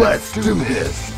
Let's do this!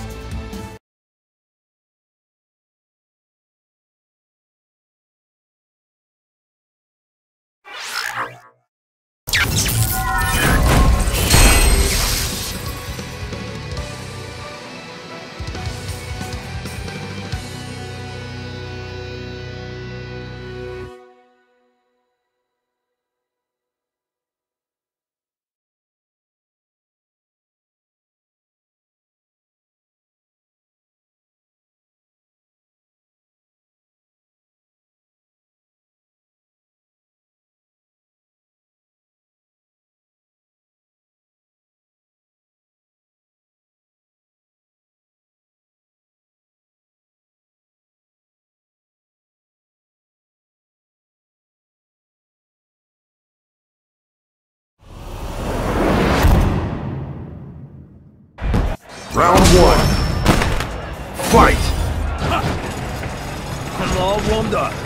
Round one. Fight! I'm all warmed up.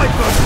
You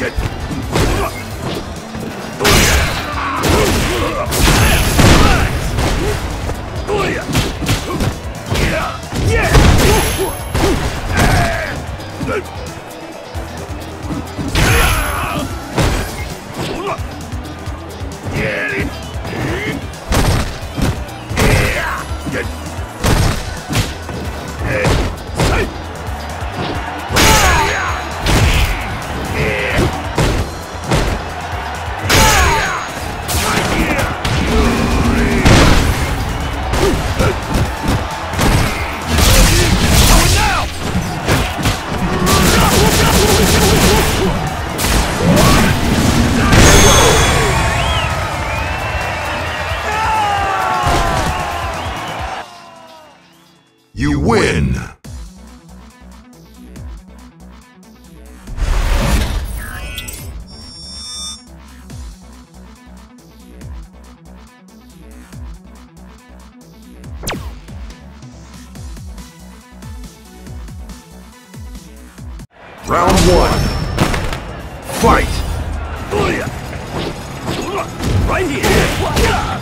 get Round one. Fight! Right here.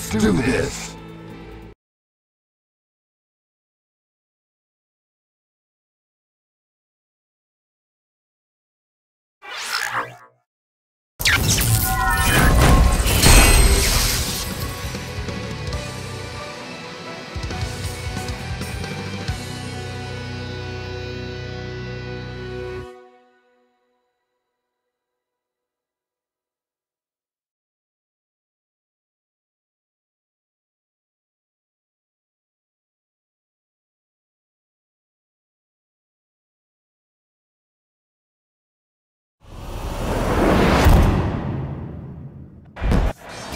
Let's do this!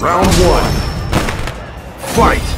Round one. Fight!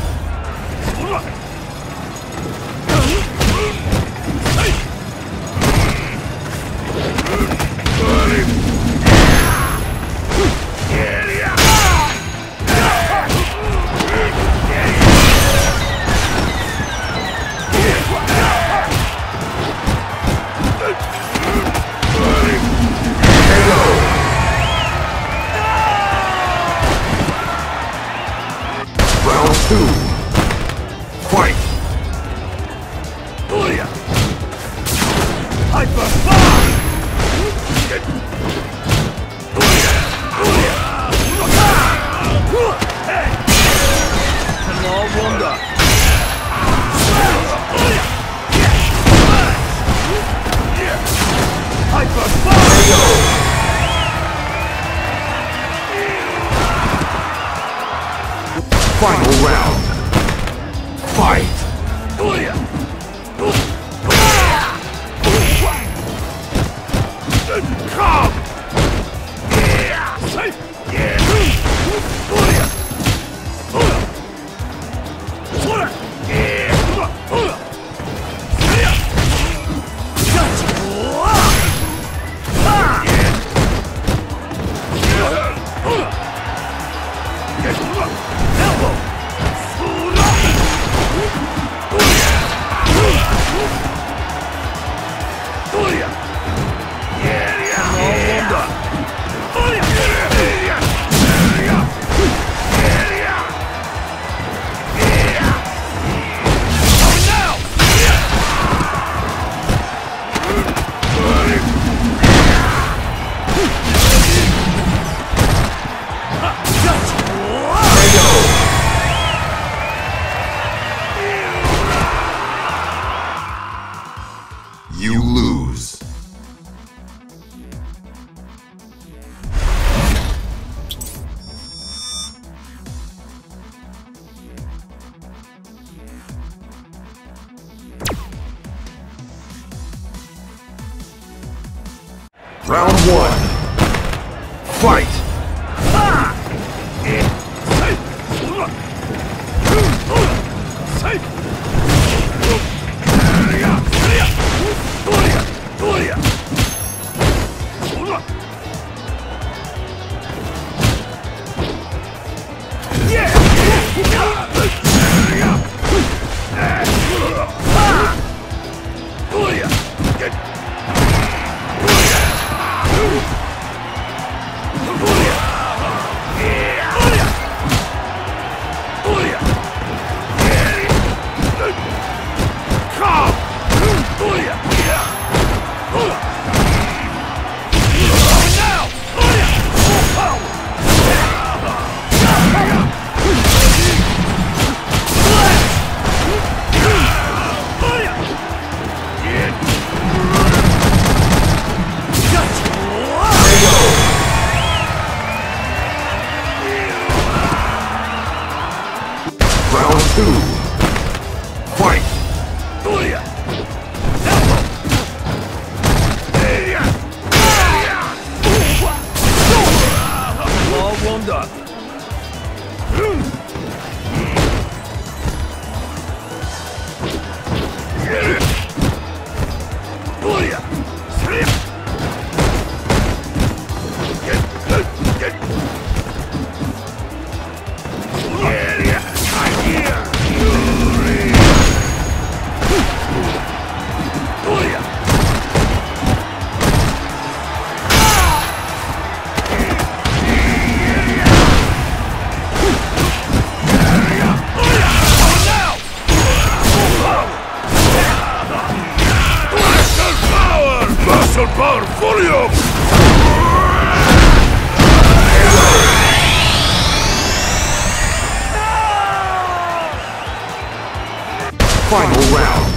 Final round.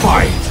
Fight!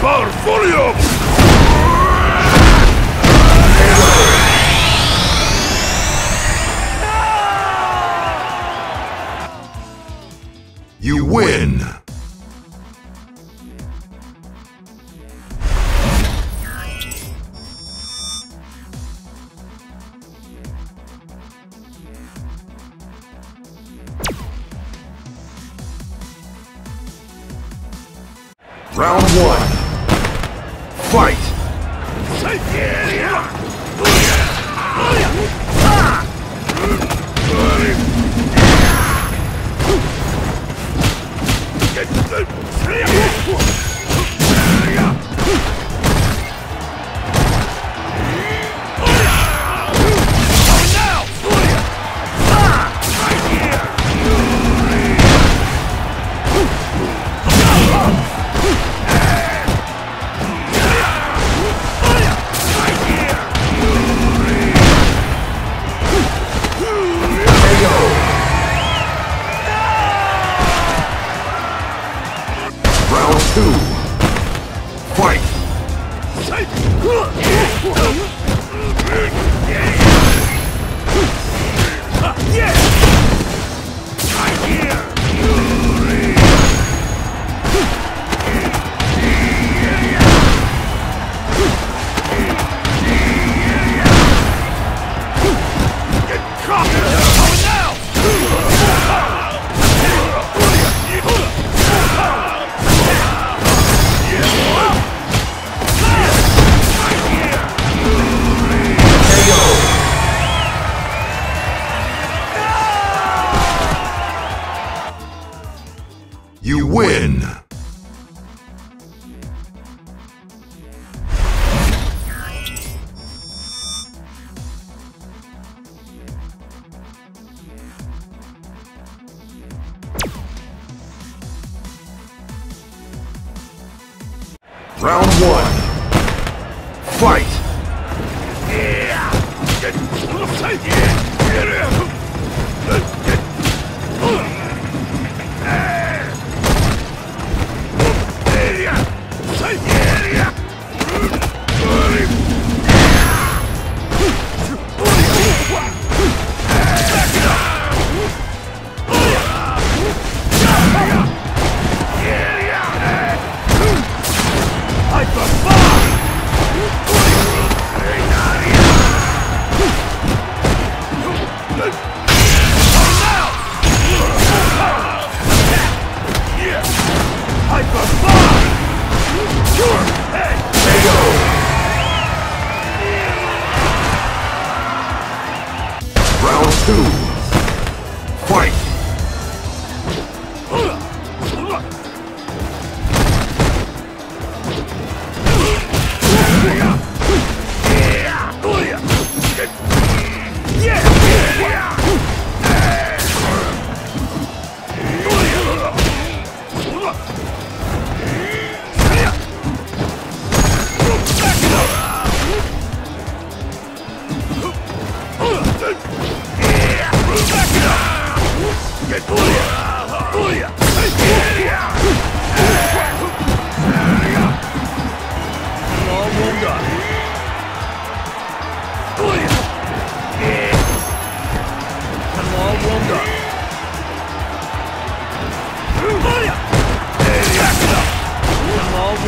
Volume! Two. Fight!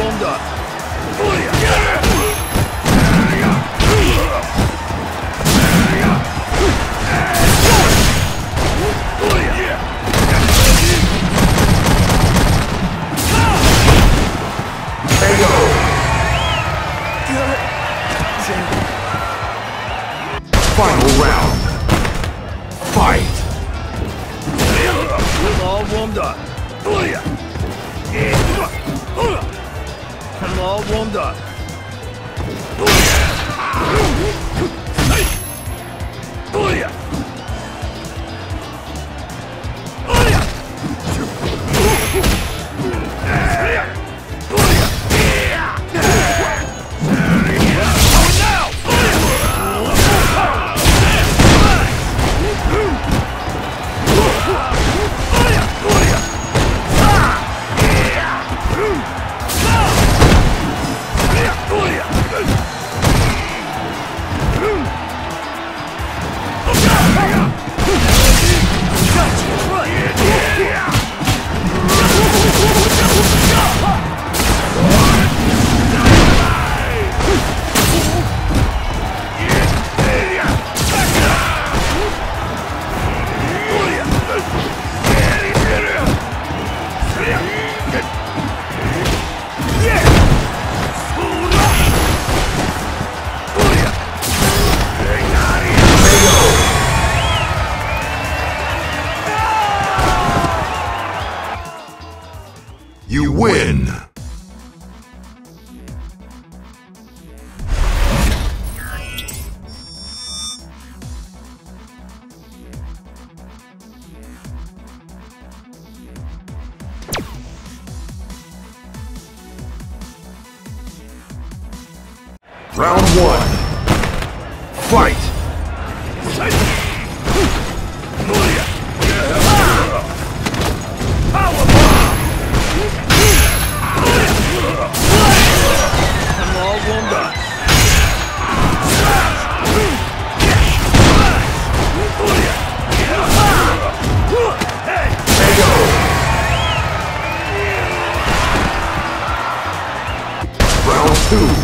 I'm all warmed up. Final two.